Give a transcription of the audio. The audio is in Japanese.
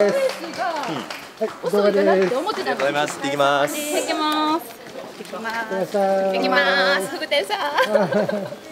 遅いかなって思ってたの。ございます。行きます。行きます。行きます。行きます。福田さん。